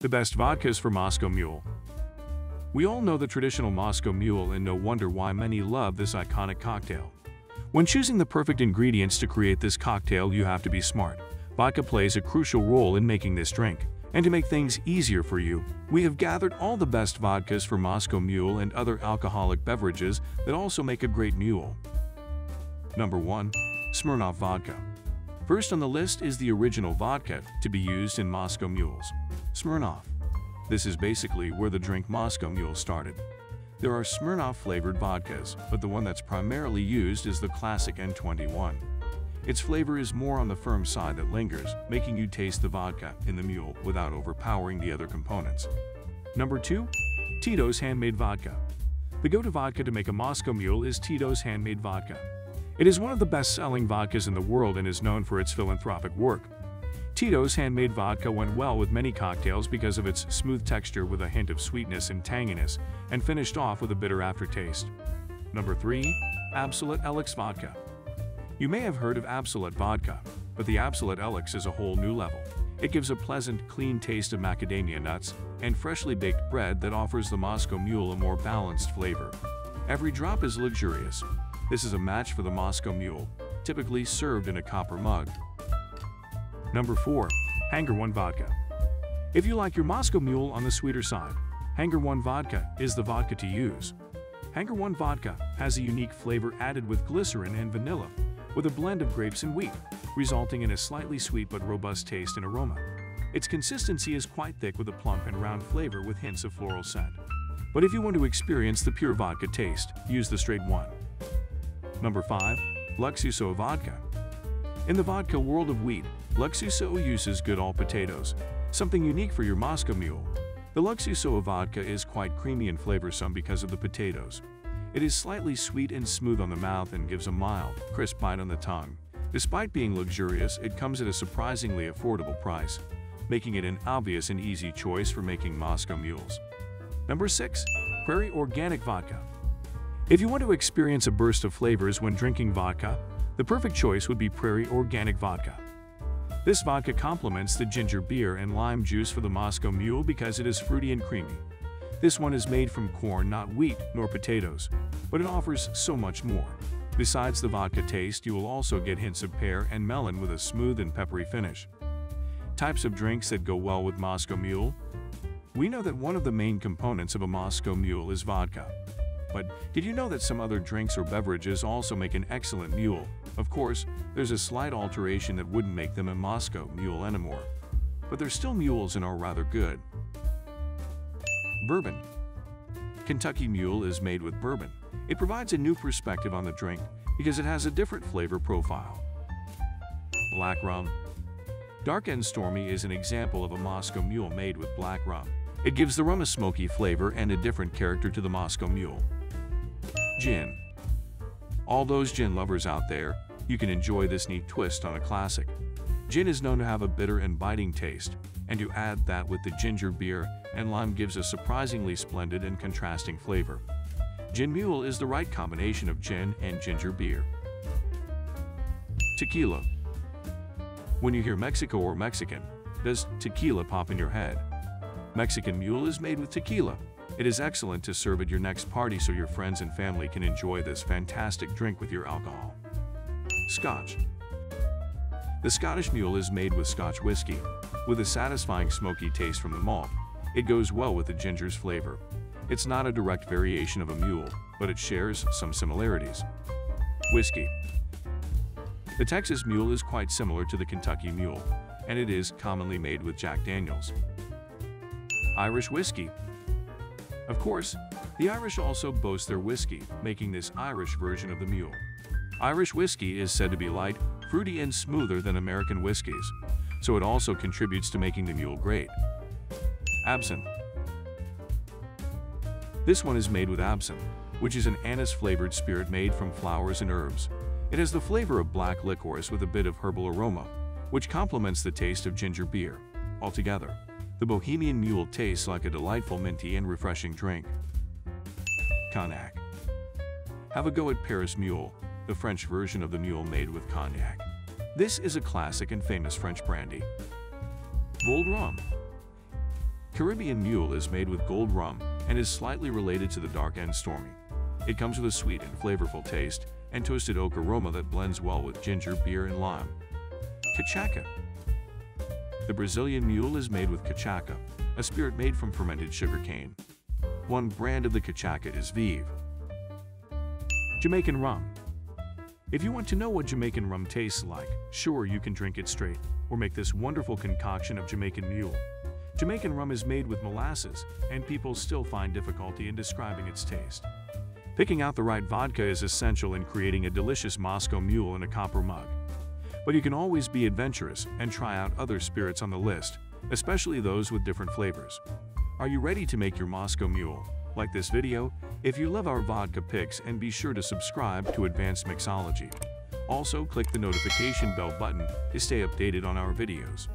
The best vodkas for Moscow Mule. We all know the traditional Moscow Mule and no wonder why many love this iconic cocktail. When choosing the perfect ingredients to create this cocktail, you have to be smart. Vodka plays a crucial role in making this drink. And to make things easier for you, we have gathered all the best vodkas for Moscow Mule and other alcoholic beverages that also make a great mule. Number 1. Smirnoff Vodka First on the list is the original vodka to be used in Moscow Mules. Smirnoff. This is basically where the drink Moscow Mule started. There are Smirnoff-flavored vodkas, but the one that's primarily used is the classic N21. Its flavor is more on the firm side that lingers, making you taste the vodka in the mule without overpowering the other components. Number 2. Tito's Handmade Vodka The go-to vodka to make a Moscow Mule is Tito's Handmade Vodka. It is one of the best-selling vodkas in the world and is known for its philanthropic work. Tito's handmade vodka went well with many cocktails because of its smooth texture with a hint of sweetness and tanginess, and finished off with a bitter aftertaste. Number 3. Absolut Elyx Vodka You may have heard of Absolut Vodka, but the Absolut Elyx is a whole new level. It gives a pleasant, clean taste of macadamia nuts and freshly baked bread that offers the Moscow Mule a more balanced flavor. Every drop is luxurious, this is a match for the Moscow Mule, typically served in a copper mug. Number 4. Hangar 1 Vodka If you like your Moscow Mule on the sweeter side, Hangar 1 Vodka is the vodka to use. Hangar 1 Vodka has a unique flavor added with glycerin and vanilla, with a blend of grapes and wheat, resulting in a slightly sweet but robust taste and aroma. Its consistency is quite thick with a plump and round flavor with hints of floral scent. But if you want to experience the pure vodka taste, use the straight one. Number 5. Luksusowa Vodka In the vodka world of wheat, Luksusowa uses good all potatoes, something unique for your Moscow Mule. The Luksusowa vodka is quite creamy and flavorsome because of the potatoes. It is slightly sweet and smooth on the mouth and gives a mild, crisp bite on the tongue. Despite being luxurious, it comes at a surprisingly affordable price, making it an obvious and easy choice for making Moscow Mules. Number 6. Prairie Organic Vodka if you want to experience a burst of flavors when drinking vodka, the perfect choice would be Prairie Organic Vodka. This vodka complements the ginger beer and lime juice for the Moscow Mule because it is fruity and creamy. This one is made from corn, not wheat nor potatoes, but it offers so much more. Besides the vodka taste, you will also get hints of pear and melon with a smooth and peppery finish. Types of drinks that go well with Moscow Mule We know that one of the main components of a Moscow Mule is vodka. But did you know that some other drinks or beverages also make an excellent mule? Of course, there's a slight alteration that wouldn't make them a Moscow mule anymore. But they're still mules and are rather good. Bourbon Kentucky Mule is made with bourbon. It provides a new perspective on the drink because it has a different flavor profile. Black Rum Dark and Stormy is an example of a Moscow Mule made with black rum. It gives the rum a smoky flavor and a different character to the Moscow Mule. Gin. All those gin lovers out there, you can enjoy this neat twist on a classic. Gin is known to have a bitter and biting taste, and to add that with the ginger beer and lime gives a surprisingly splendid and contrasting flavor. Gin Mule is the right combination of gin and ginger beer. Tequila. When you hear Mexico or Mexican, does tequila pop in your head? Mexican Mule is made with tequila, it is excellent to serve at your next party so your friends and family can enjoy this fantastic drink with your alcohol. Scotch The Scottish Mule is made with Scotch whiskey, with a satisfying smoky taste from the malt. It goes well with the ginger's flavor. It's not a direct variation of a mule, but it shares some similarities. Whiskey The Texas Mule is quite similar to the Kentucky Mule, and it is commonly made with Jack Daniels. Irish Whiskey of course, the Irish also boast their whiskey, making this Irish version of the mule. Irish whiskey is said to be light, fruity, and smoother than American whiskeys, so it also contributes to making the mule great. Absinthe This one is made with absinthe, which is an anise-flavored spirit made from flowers and herbs. It has the flavor of black licorice with a bit of herbal aroma, which complements the taste of ginger beer. Altogether, the Bohemian Mule tastes like a delightful minty and refreshing drink. Cognac Have a go at Paris Mule, the French version of the mule made with cognac. This is a classic and famous French brandy. Gold Rum Caribbean Mule is made with gold rum and is slightly related to the dark and stormy. It comes with a sweet and flavorful taste and toasted oak aroma that blends well with ginger, beer, and lime. Cachaca The Brazilian Mule is made with cachaca, a spirit made from fermented sugarcane. One brand of the cachaca is Vive. Jamaican Rum If you want to know what Jamaican rum tastes like, sure you can drink it straight, or make this wonderful concoction of Jamaican Mule. Jamaican rum is made with molasses, and people still find difficulty in describing its taste. Picking out the right vodka is essential in creating a delicious Moscow Mule in a copper mug. But you can always be adventurous and try out other spirits on the list, especially those with different flavors. Are you ready to make your Moscow Mule? Like this video, if you love our vodka picks and be sure to subscribe to Advanced Mixology. Also, click the notification bell button to stay updated on our videos.